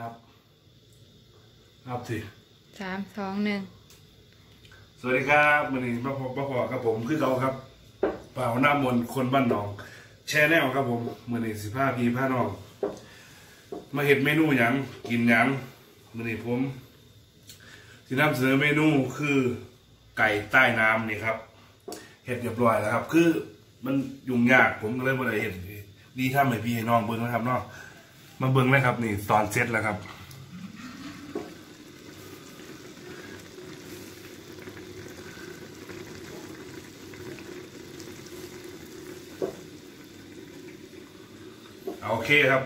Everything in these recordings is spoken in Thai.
ครับครับสิสามสองหนึ่งสวัสดีครับวันนี้มาพบมาพอกับผมคือเราครับเปล่าหน้ามนต์คนบ้านหนอง แชร์แนลครับผมมือนี้สิผ้าพีผ้าน้อง มาเห็ดเมนูหยังกินหยังมือนี้ผมที่นำเสนอเมนูคือไก่ใต้น้ำนี่ครับเห็ดเรียบร้อยแล้วครับ คือมันยุ่งยากผมก็เลยมาเลยเห็ดดีถ้าไม่พี่ให้น้องเบิ้งนะครับเนาะ มาเบิ้งเลยครับ นี่ตอนเสร็จแล้วครับโอเคครับ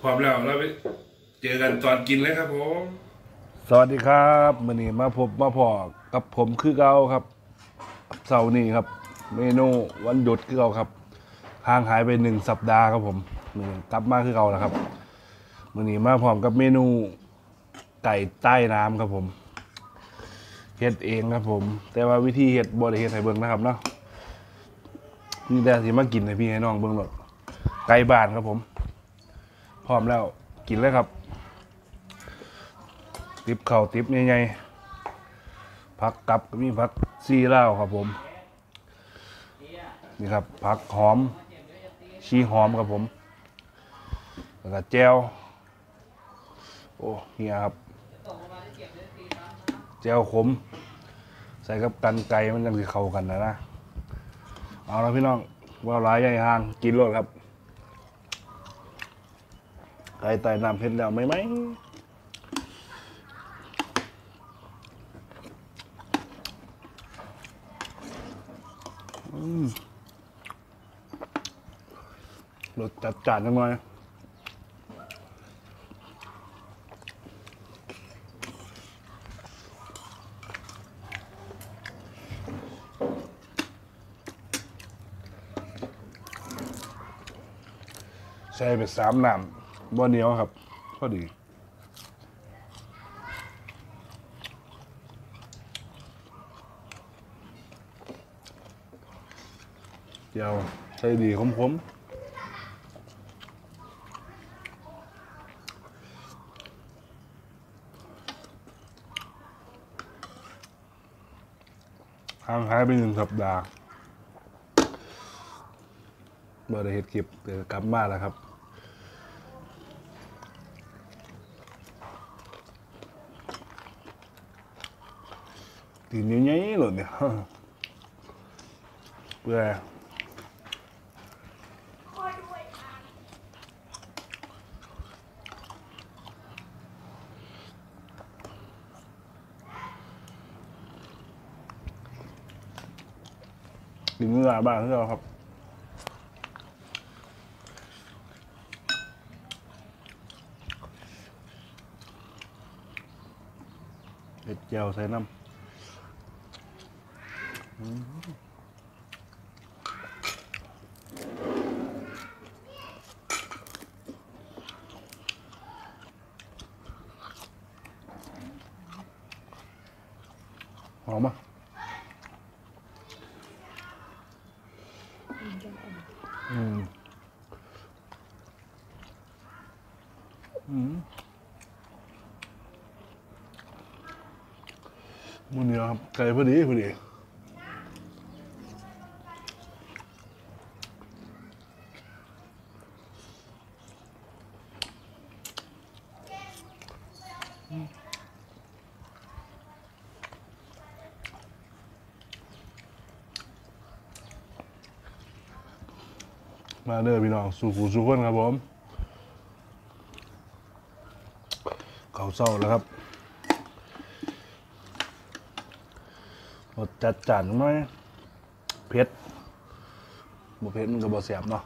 พร้อมแล้วเราไปเจอกันตอนกินเลยครับผมสวัสดีครับมื่อนี้มาพบมาพอกับผมคือเกาครับ เสาร์นี้ครับ เมนูวันหยุดคือเกาครับห่างหายไปหนึ่งสัปดาห์ครับผม มื่อนกลับมาคือเก่าแล้วครับมื่อนี้มาพร้อมกับเมนูไก่ใต้น้ำครับผมเฮ็ดเองครับผม แต่ว่าวิธีเฮ็ดบริเฮ็ดให้เบิ่งนะครับเนาะนี่แต่สิมากินให้พี่ให้น้องเบิ่งหรอกไก่บ้านครับผม พร้อมแล้วกินเลยครับ ติบเข่าติบใหญ่ๆผักกับก็มีผักซีเล่าครับผม นี่ครับผักหอม ชีหอมครับผม แล้วก็แจวโอ้เฮียครับแจวขม ใส่กับกันไก่มันยังสิเข้ากันนะนะเอาละพี่น้องว่าร้ายใหญ่ห่างกินรถครับไก่ไต่น้ำเผ็ดแล้วไหมไหมอืมรสจัดจานจังเลย ใส่ไปสามน้ำบ่เหนียวครับ พอดีเจียวใส่ดีขมๆห่างหายไปหนึ่งสัปดาห์เบอร์ได้เฮ็ดคลิปเดี๋ยวกลับมาแล้วครับ ตีนใหญ่ๆเลยเนี่ยเพื่อกินเนื้อบ้างที่เราครับ เห็ดเอมอะอืมอืมมันเหนียวครับไก่พอดีพอดี มาเด้อพี่น้องสู่ผู้สู่คนครับผมเขาเศร้าแล้วครับรสจัดจานหมเผ็ดบ่เผ็ดมันก็บ่แซ่บเนาะ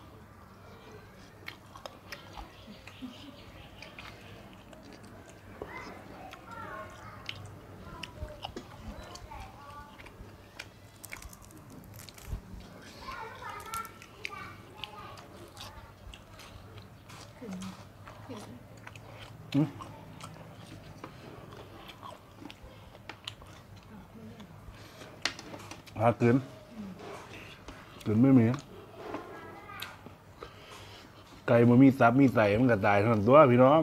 หาเกินเกินไม่มี ไก่มันมีซับมีใส่มันก็ตายทั้งตัวพี่น้อง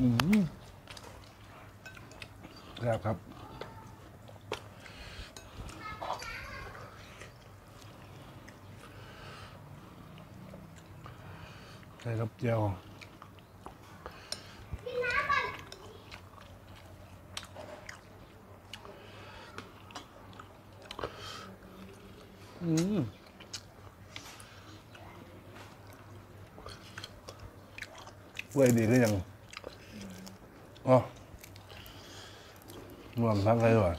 อืมครับครับใส่กับเจียวอืมเว้ยดีก็ยัง อ๋อรวมทั้งใครด้วย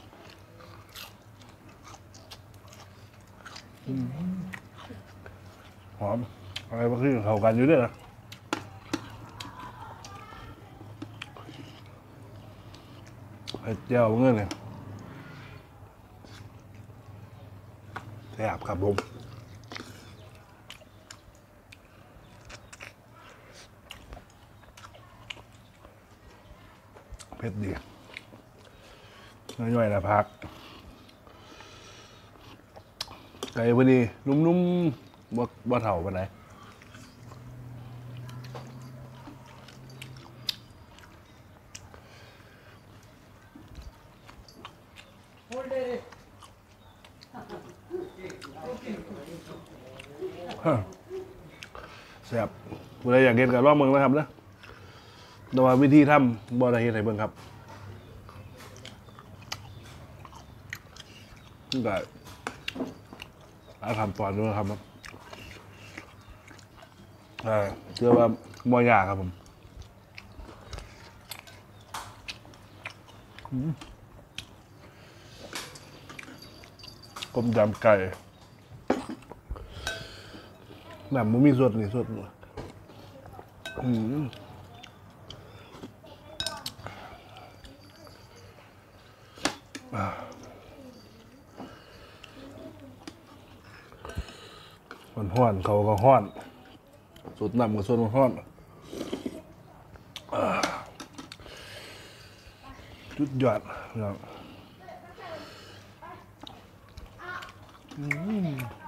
อืมหอมอะไรบางที เข้ากันอยู่ด้วยนะไอ้เจ้าเงี้ยเนี่ยแซ่บครับผมเผ็ดดีน้อยๆนะพัก ไก่พอดี นุ่มๆบ่บ่เถ่าปานไหนใดแซ่บผู้ใดอยากเห็นกันลองเมืองนะครับนะ แต่ว่าวิธีทำบ่ได้เฮ็ดให้เบิ่งครับก็อาทำตอนนู้นครับครับเอ่าเชื่อว่าบ่ยากครับผมอืมต้มยำไก่แบบมันมีสดนี่สดหมดอืมอ่า มันห้อนเขาก็ห้อนสุดน้ำก็ส่วนมันห้อนจุดยอดครับอืม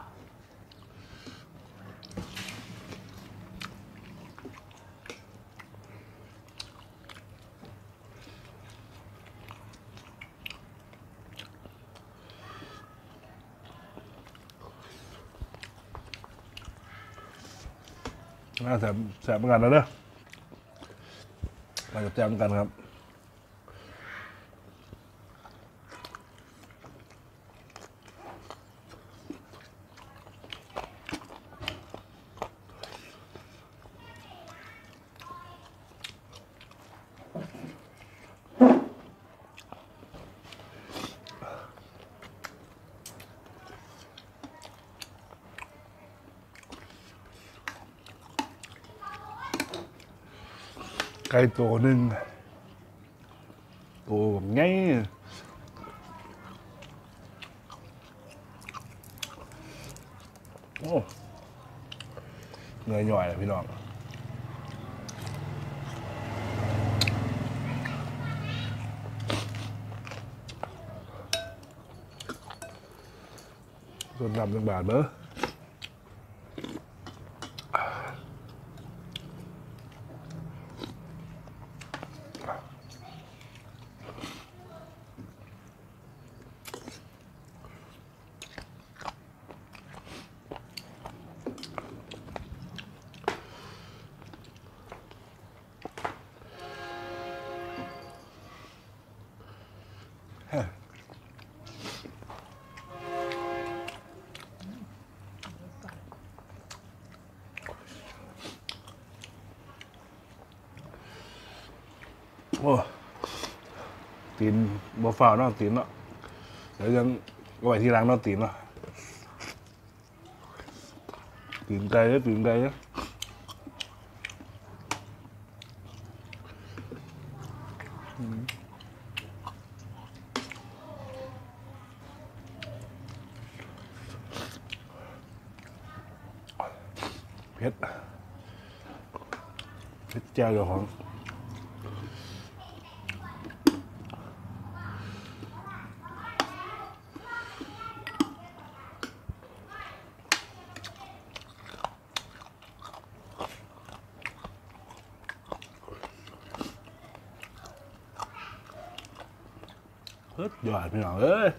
น่าแสบแสบเหมือนกันนะเด้อมาจะแจมกันครับ ไก่ตัวหนึ่งตัวแบบไงโอ้เนื้อย่อยเลยพี่น้องส่วนดำหนึ่งบาทเบ้อ โอ้ตีนบ่ฟ้าวเนาะตีนเนาะเดี๋ยวยังเอาไว้ที่ร้านเนาะตีนเนาะตีนไก่เด้อตีนไก่เด้ออื treo vào khoảng hết rồi mấy nào ơi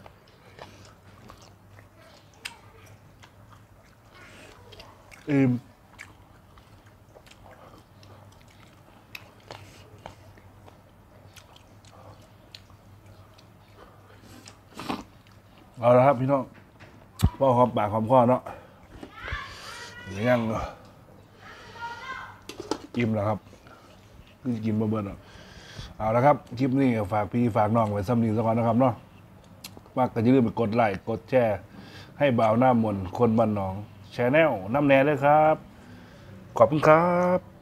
im. เอาละครับพี่น้องพ่อหอมปากหอมคอเนาะเดี๋ยวยังเนาะอิ่มแล้วครับคือกินมาเบิร์นอะเอาละครับคลิปนี้ฝากพี่ฝากน้องไว้ซ้ำนี้สักวันนะครับเนาะมากก็อย่าลืมไปกดไลค์กดแชร์ ให้บ่าวหน้ามนคนบ้านหนองแชนแนลน้ำแน่ด้วยครับ ขอบคุณครับ